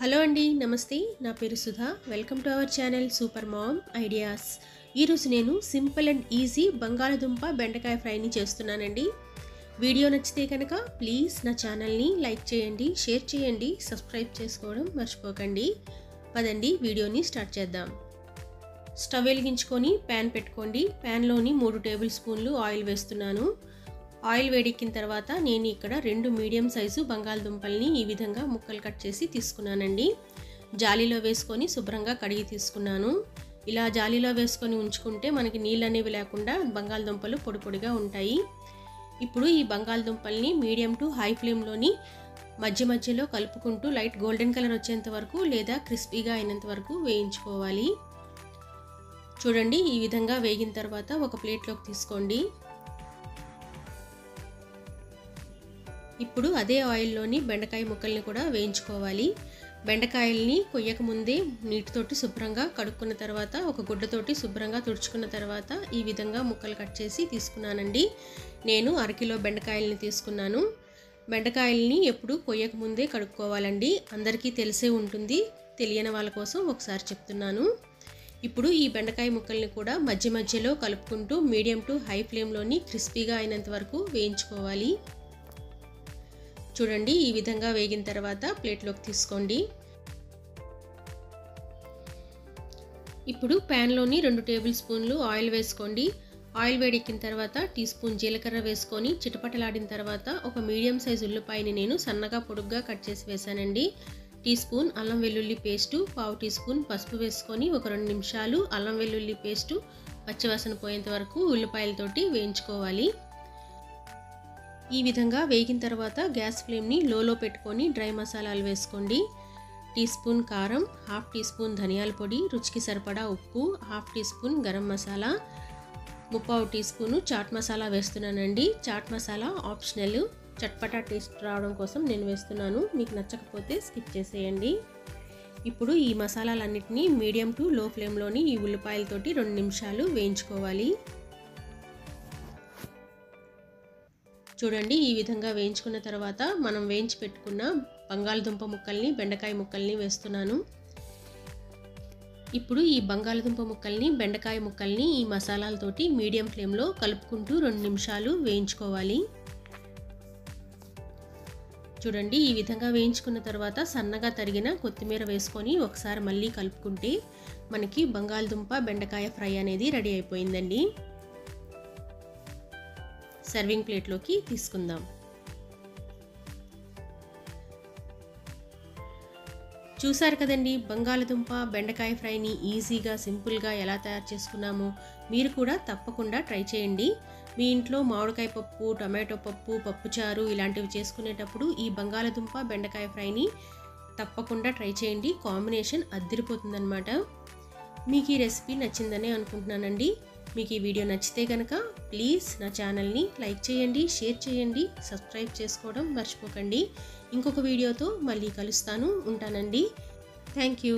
Hello అండి నమస్తే. నా పేరు Sudha. Welcome to our channel Super Mom Ideas. ఈరోజు నేను సింపుల్ అండ్ ఈజీ బంగాళదుంప బెండకాయ ఫ్రైని చేస్తున్నానండి. వీడియో నచ్చితే కనుక ప్లీజ్ నా ఛానల్ని లైక్ చేయండి షేర్ చేయండి సబ్స్క్రైబ్ చేసుకోవడం మర్చిపోకండి. పదండి వీడియోని స్టార్ట్ చేద్దాం. స్టవ్ వెలిగించుకొని ప్యాన్ పెట్టుకోండి. ప్యాన్లోని మూడు టేబుల్ స్పూన్లు ఆయిల్ వేస్తున్నాను. ఆయిల్ వేడెక్కిన తర్వాత నేను ఇక్కడ రెండు మీడియం సైజు బంగాళదుంపల్ని ఈ విధంగా ముక్కలు కట్ చేసి తీసుకున్నానండి. జాలీలో వేసుకొని శుభ్రంగా కడిగి తీసుకున్నాను. ఇలా జాలీలో వేసుకొని ఉంచుకుంటే మనకి నీళ్ళు అనేవి లేకుండా బంగాళదుంపలు పొడి పొడిగా ఉంటాయి. ఇప్పుడు ఈ బంగాళదుంపల్ని మీడియం టు హై ఫ్లేమ్లోని మధ్య మధ్యలో కలుపుకుంటూ లైట్ గోల్డెన్ కలర్ వచ్చేంత వరకు లేదా క్రిస్పీగా అయినంత వరకు వేయించుకోవాలి. చూడండి ఈ విధంగా వేగిన తర్వాత ఒక ప్లేట్లోకి తీసుకోండి. ఇప్పుడు అదే ఆయిల్లోని బెండకాయ ముక్కల్ని కూడా వేయించుకోవాలి. బెండకాయల్ని కొయ్యక ముందే నీటితోటి శుభ్రంగా కడుక్కున్న తర్వాత ఒక గుడ్డతోటి శుభ్రంగా తుడుచుకున్న తర్వాత ఈ విధంగా ముక్కలు కట్ చేసి తీసుకున్నానండి. నేను అరకిలో బెండకాయల్ని తీసుకున్నాను. బెండకాయల్ని ఎప్పుడు కొయ్యక ముందే కడుక్కోవాలండి. అందరికీ తెలిసే ఉంటుంది తెలియని వాళ్ళ కోసం ఒకసారి చెప్తున్నాను. ఇప్పుడు ఈ బెండకాయ ముక్కల్ని కూడా మధ్య మధ్యలో కలుపుకుంటూ మీడియం టు హై ఫ్లేమ్లోని క్రిస్పీగా అయినంత వరకు వేయించుకోవాలి. చూడండి ఈ విధంగా వేగిన తర్వాత ప్లేట్లోకి తీసుకోండి. ఇప్పుడు ప్యాన్లోని రెండు టేబుల్ స్పూన్లు ఆయిల్ వేసుకోండి. ఆయిల్ వేడెక్కిన తర్వాత టీ స్పూన్ జీలకర్ర వేసుకొని చిటపటలాడిన తర్వాత ఒక మీడియం సైజు ఉల్లిపాయని నేను సన్నగా పొడుగ్గా కట్ చేసి వేసానండి టీ స్పూన్ అల్లం వెల్లుల్లి పేస్టు పావు టీ స్పూన్ పసుపు వేసుకొని ఒక రెండు నిమిషాలు అల్లం వెల్లుల్లి పేస్టు పచ్చివాసన పోయేంత వరకు ఉల్లిపాయలతోటి వేయించుకోవాలి. ఈ విధంగా వేగిన తర్వాత గ్యాస్ ఫ్లేమ్ని లోలో పెట్టుకొని డ్రై మసాలాలు వేసుకోండి. టీ స్పూన్ కారం హాఫ్ టీ స్పూన్ ధనియాల పొడి రుచికి సరిపడా ఉప్పు half teaspoon garam masala ముప్పావు టీ స్పూను చాట్ మసాలా వేస్తున్నానండి. చాట్ మసాలా ఆప్షనల్. చట్పటా టేస్ట్ రావడం కోసం నేను వేస్తున్నాను. మీకు నచ్చకపోతే స్కిప్ చేసేయండి. ఇప్పుడు ఈ మసాలాలన్నింటినీ మీడియం టు లో ఫ్లేమ్లోని ఈ ఉల్లిపాయలతోటి రెండు నిమిషాలు వేయించుకోవాలి. చూడండి ఈ విధంగా వేయించుకున్న తర్వాత మనం వేయించి పెట్టుకున్న బంగాళదుంప ముక్కల్ని బెండకాయ ముక్కల్ని వేస్తున్నాను. ఇప్పుడు ఈ బంగాళదుంప ముక్కల్ని బెండకాయ ముక్కల్ని ఈ మసాలాలతోటి మీడియం ఫ్లేమ్లో కలుపుకుంటూ రెండు నిమిషాలు వేయించుకోవాలి. చూడండి ఈ విధంగా వేయించుకున్న తర్వాత సన్నగా తరిగిన కొత్తిమీర వేసుకొని ఒకసారి మళ్ళీ కలుపుకుంటే మనకి బంగాళదుంప బెండకాయ ఫ్రై అనేది రెడీ అయిపోయిందండి. సర్వింగ్ ప్లేట్లోకి తీసుకుందాం. చూసారు కదండి బంగాళదుంప బెండకాయ ఫ్రైని ఈజీగా సింపుల్గా ఎలా తయారు చేసుకున్నామో మీరు కూడా తప్పకుండా ట్రై చేయండి. మీ ఇంట్లో మామిడికాయ పప్పు టమాటో పప్పు పప్పుచారు ఇలాంటివి చేసుకునేటప్పుడు ఈ బంగాళదుంప బెండకాయ ఫ్రైని తప్పకుండా ట్రై చేయండి. కాంబినేషన్ అద్దరిపోతుందనమాట మీకు ఈ రెసిపీ నచ్చిందనే అనుకుంటున్నానండి. మీకు ఈ వీడియో నచ్చితే కనుక ప్లీజ్ నా ఛానల్ని లైక్ చేయండి షేర్ చేయండి సబ్స్క్రైబ్ చేసుకోవడం మర్చిపోకండి. ఇంకొక వీడియోతో మళ్ళీ కలుస్తాను ఉంటానండి. Thank you.